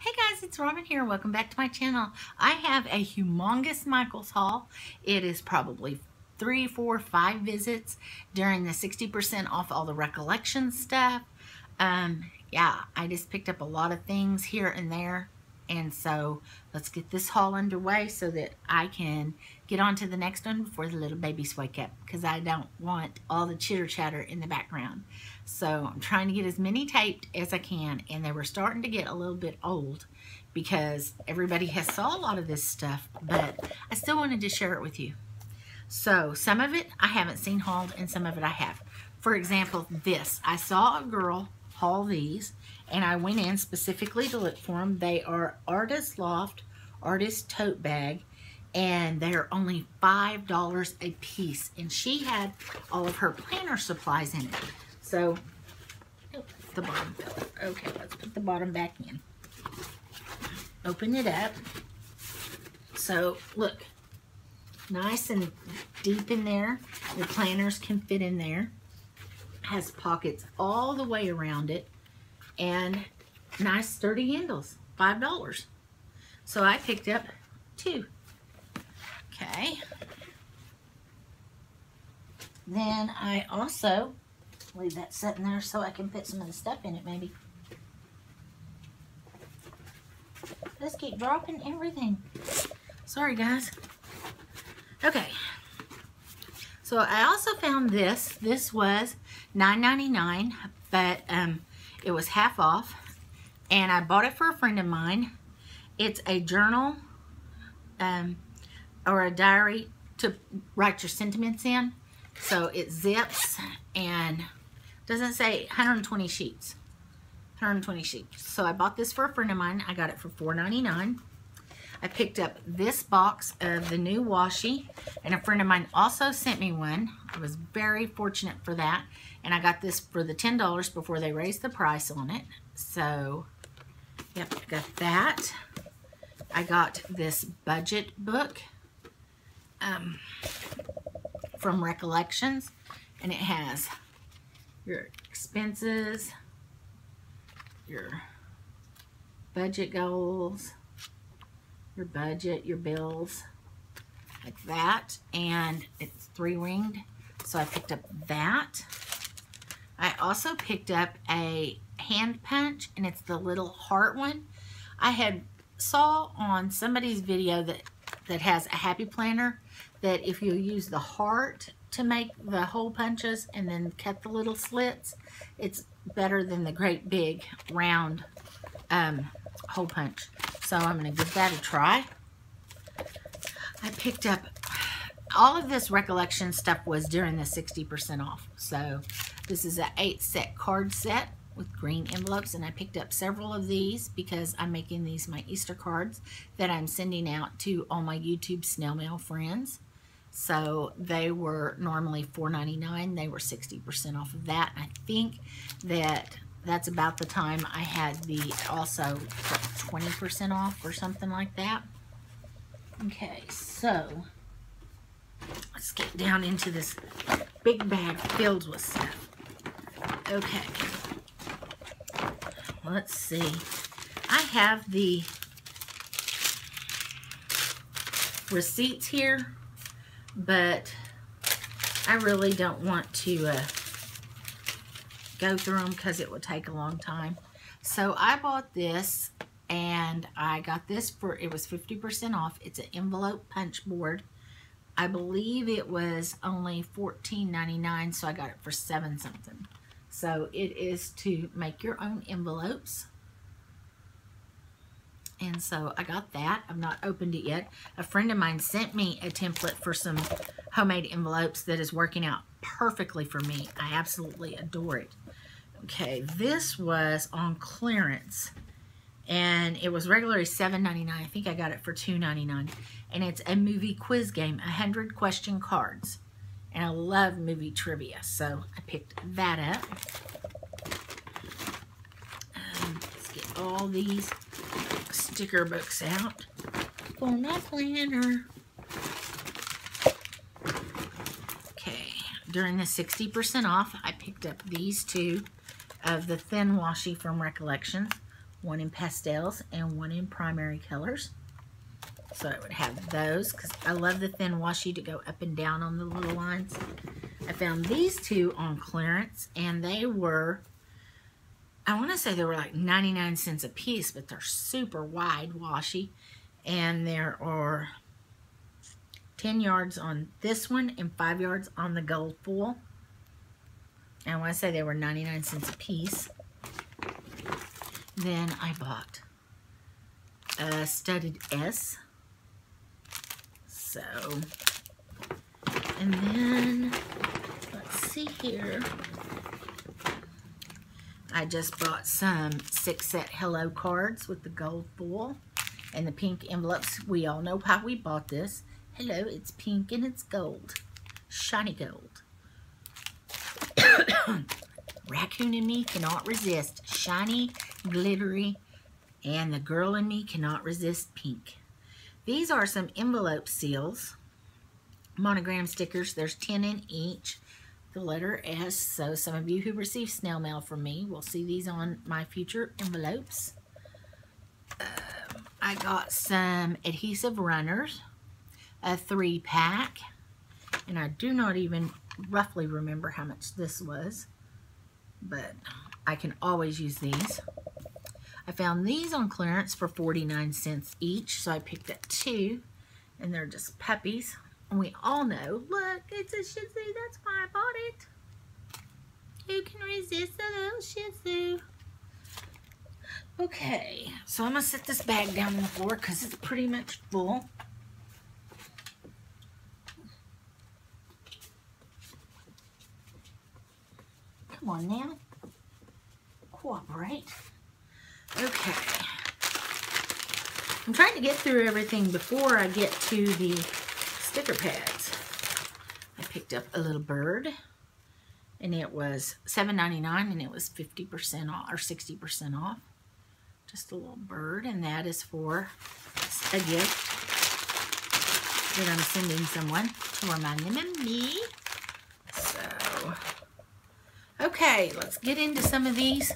Hey guys, it's Robin here. Welcome back to my channel. I have a humongous Michaels haul. It is probably three, four, five visits during the 60% off all the recollection stuff. Um, yeah, I just picked up a lot of things here and there. And so let's get this haul underway so that I can get on to the next one before the little babies wake up because I don't want all the chitter chatter in the background. So I'm trying to get as many taped as I can and they were starting to get a little bit old because everybody has saw a lot of this stuff, but I still wanted to share it with you. So some of it I haven't seen hauled and some of it I have. For example, this. I saw a girl haul these and I went in specifically to look for them. They are Artist Loft Artist Tote Bag and they're only $5 a piece. And she had all of her planner supplies in it. So, the bottom. Okay, let's put the bottom back in. Open it up. So, look, nice and deep in there. Your planners can fit in there. Has pockets all the way around it and nice sturdy handles, $5. So I picked up two. Okay. Then I also leave that sitting there so I can put some of the stuff in it maybe. Let's keep dropping everything. Sorry guys. Okay. So I also found this. This was $9.99, but um, it was half off. And I bought it for a friend of mine. It's a journal um, or a diary to write your sentiments in. So it zips and doesn't say 120 sheets. 120 sheets. So I bought this for a friend of mine. I got it for $4.99. I picked up this box of the new washi, and a friend of mine also sent me one. I was very fortunate for that, and I got this for the $10 before they raised the price on it. So, yep, got that. I got this budget book um, from Recollections, and it has your expenses, your budget goals, your budget, your bills, like that. And it's three ringed, so I picked up that. I also picked up a hand punch, and it's the little heart one. I had saw on somebody's video that, that has a happy planner that if you use the heart to make the hole punches and then cut the little slits, it's better than the great big round um, hole punch. So I'm going to give that a try. I picked up, all of this recollection stuff was during the 60% off. So this is an eight set card set with green envelopes and I picked up several of these because I'm making these my Easter cards that I'm sending out to all my YouTube snail mail friends. So they were normally $4.99. They were 60% off of that. I think that that's about the time I had the also 20% off or something like that. Okay, so let's get down into this big bag filled with stuff. Okay, let's see. I have the receipts here but I really don't want to uh, go through them because it would take a long time. So I bought this and I got this for, it was 50% off. It's an envelope punch board. I believe it was only $14.99, so I got it for 7 something. So it is to make your own envelopes. And so I got that. I've not opened it yet. A friend of mine sent me a template for some homemade envelopes that is working out perfectly for me. I absolutely adore it. Okay, this was on clearance. And it was regularly $7.99. I think I got it for $2.99. And it's a movie quiz game, 100 question cards. And I love movie trivia, so I picked that up. Um, let's get all these sticker books out for my planner. Okay, during the 60% off, I picked up these two of the thin washi from Recollections. one in pastels, and one in primary colors. So I would have those because I love the thin washi to go up and down on the little lines. I found these two on clearance and they were, I want to say they were like 99 cents a piece, but they're super wide washi. And there are 10 yards on this one and 5 yards on the gold foil. And I want to say they were 99 cents a piece. Then I bought a studded S. So, and then, let's see here. I just bought some six set hello cards with the gold foil and the pink envelopes. We all know how we bought this. Hello, it's pink and it's gold. Shiny gold. Raccoon in me cannot resist shiny, glittery, and the girl in me cannot resist pink. These are some envelope seals, monogram stickers. There's 10 in each, the letter S. So some of you who receive snail mail from me will see these on my future envelopes. Um, I got some adhesive runners, a three pack, and I do not even roughly remember how much this was but I can always use these. I found these on clearance for 49 cents each, so I picked up two, and they're just puppies. And we all know, look, it's a Shih Tzu, that's why I bought it. Who can resist a little Shih Tzu? Okay, so I'm to set this bag down on the floor because it's pretty much full. Come on now. Cooperate. Okay. I'm trying to get through everything before I get to the sticker pads. I picked up a little bird and it was $7.99 and it was 50% off or 60% off. Just a little bird and that is for a gift that I'm sending someone to remind them of me. So Okay, let's get into some of these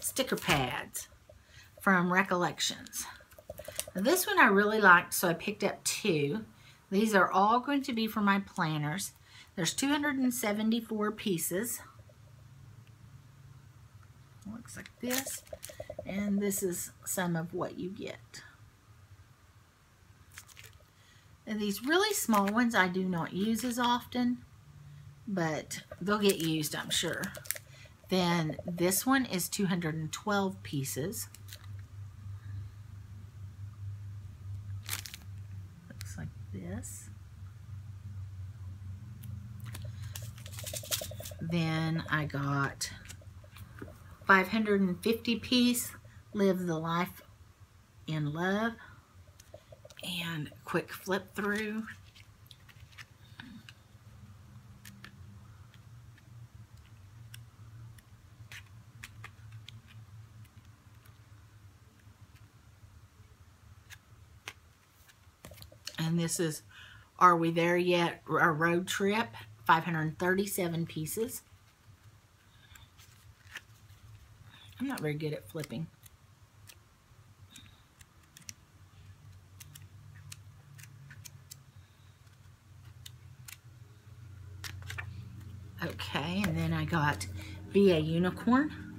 sticker pads from Recollections. Now, this one I really liked, so I picked up two. These are all going to be for my planners. There's 274 pieces. Looks like this. And this is some of what you get. And these really small ones I do not use as often but they'll get used, I'm sure. Then this one is 212 pieces. Looks like this. Then I got 550 piece, Live the Life in Love, and quick flip through and this is Are We There Yet? A road trip, 537 pieces. I'm not very good at flipping. Okay, and then I got Be a Unicorn.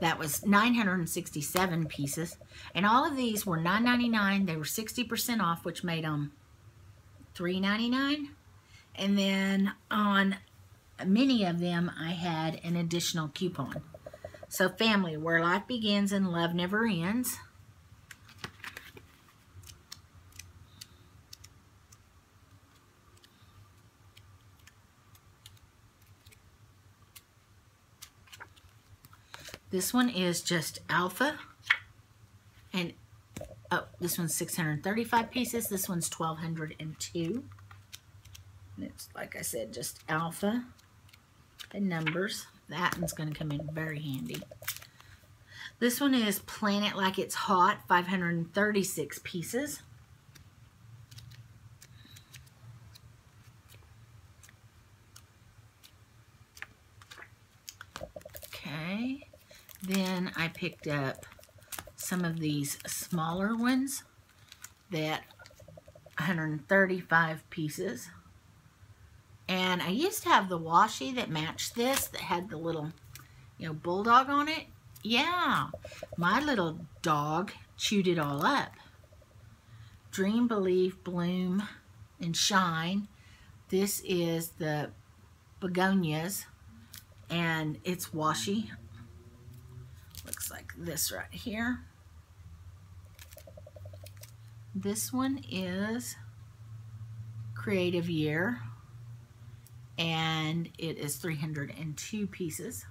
That was 967 pieces. And all of these were $9.99. They were 60% off, which made them $3.99. And then on many of them, I had an additional coupon. So family, where life begins and love never ends. This one is just alpha. And oh, this one's 635 pieces. This one's 1,202. And it's, like I said, just alpha and numbers. That one's going to come in very handy. This one is Plan It Like It's Hot, 536 pieces. Okay. Then I picked up some of these smaller ones that 135 pieces. And I used to have the washi that matched this that had the little, you know, bulldog on it. Yeah, my little dog chewed it all up. Dream, Believe, Bloom, and Shine. This is the begonias, and it's washi. Looks like this right here. This one is Creative Year, and it is 302 pieces.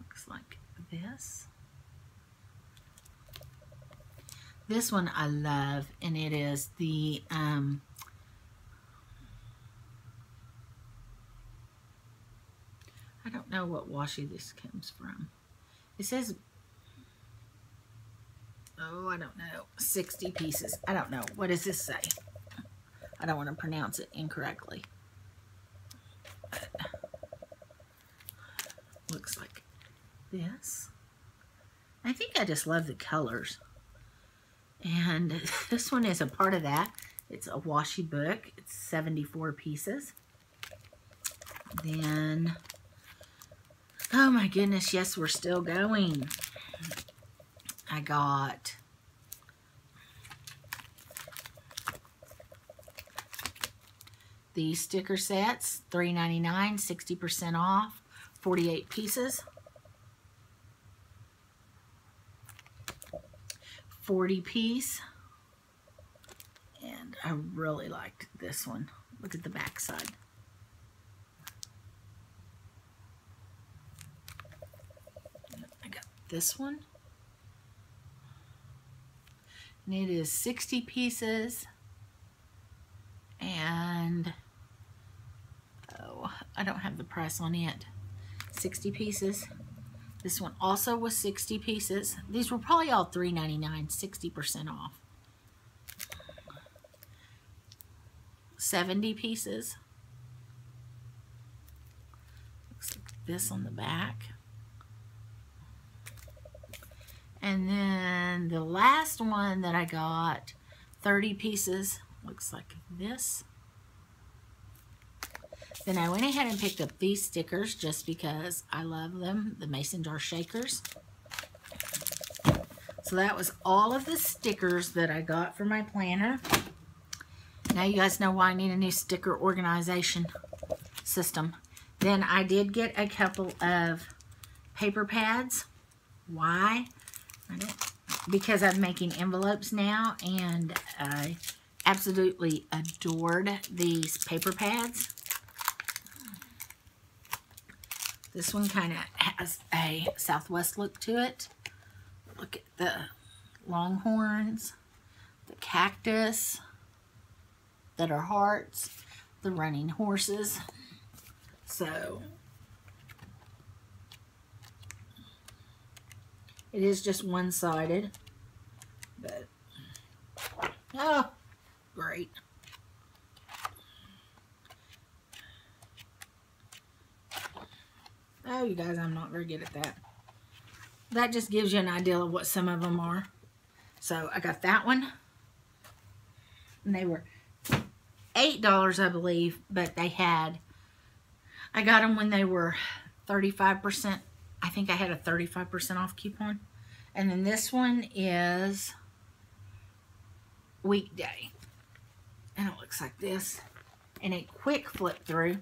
Looks like this. This one I love, and it is the um, I don't know what washi this comes from. It says, oh, I don't know, 60 pieces. I don't know. What does this say? I don't want to pronounce it incorrectly. Looks like this. I think I just love the colors. And this one is a part of that. It's a washi book. It's 74 pieces. Then, oh my goodness, yes, we're still going. I got these sticker sets, $3.99, 60% off, 48 pieces. 40 piece. And I really liked this one. Look at the back side. I got this one. And it is 60 pieces. And, oh, I don't have the price on it. 60 pieces. This one also was 60 pieces. These were probably all $3.99, 60% off. 70 pieces. Looks like this on the back. And then the last one that I got, 30 pieces, looks like this. Then I went ahead and picked up these stickers just because I love them, the mason jar shakers. So that was all of the stickers that I got for my planner. Now you guys know why I need a new sticker organization system. Then I did get a couple of paper pads. Why? Because I'm making envelopes now and I absolutely adored these paper pads. This one kind of has a Southwest look to it. Look at the longhorns, the cactus that are hearts, the running horses. So, it is just one-sided, but, oh, great. Oh, you guys, I'm not very good at that. That just gives you an idea of what some of them are. So I got that one. And they were $8, I believe, but they had, I got them when they were 35%. I think I had a 35% off coupon. And then this one is weekday. And it looks like this. And a quick flip through.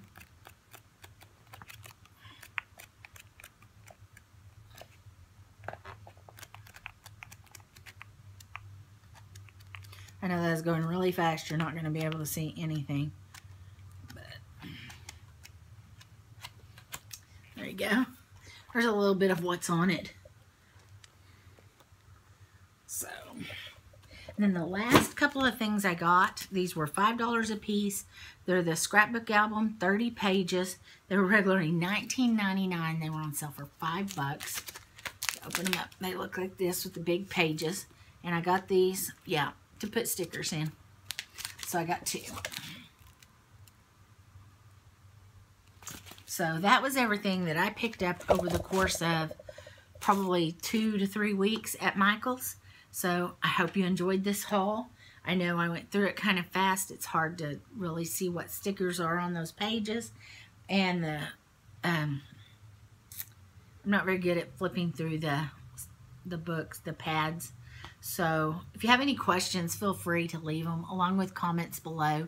I know that's going really fast. You're not going to be able to see anything. But there you go. There's a little bit of what's on it. So, and then the last couple of things I got, these were $5 a piece. They're the scrapbook album, 30 pages. They were regularly $19.99. They were on sale for 5 bucks. Open them up. They look like this with the big pages. And I got these, yeah, to put stickers in. So I got two. So that was everything that I picked up over the course of probably two to three weeks at Michael's. So I hope you enjoyed this haul. I know I went through it kind of fast. It's hard to really see what stickers are on those pages. And the, um, I'm not very good at flipping through the, the books, the pads. So if you have any questions, feel free to leave them along with comments below.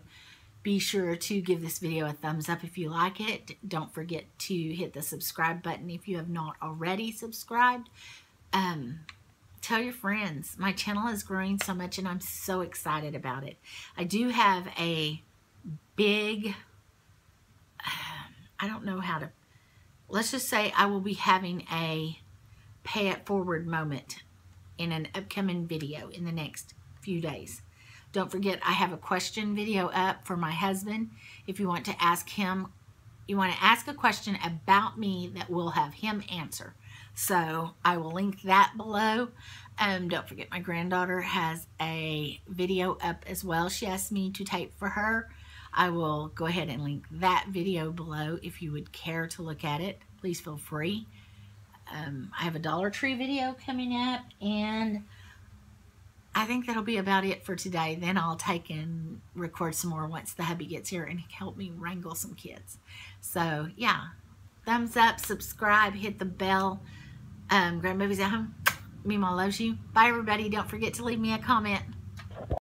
Be sure to give this video a thumbs up if you like it. Don't forget to hit the subscribe button if you have not already subscribed. Um, tell your friends. My channel is growing so much and I'm so excited about it. I do have a big, um, I don't know how to, let's just say I will be having a pay it forward moment in an upcoming video in the next few days. Don't forget, I have a question video up for my husband. If you want to ask him, you want to ask a question about me that will have him answer. So I will link that below. Um, don't forget my granddaughter has a video up as well. She asked me to tape for her. I will go ahead and link that video below if you would care to look at it. Please feel free. Um, I have a Dollar Tree video coming up and I think that'll be about it for today. Then I'll take and record some more once the hubby gets here and help me wrangle some kids. So yeah, thumbs up, subscribe, hit the bell. Um, Grandbaby's at home. Meemaw loves you. Bye, everybody. Don't forget to leave me a comment.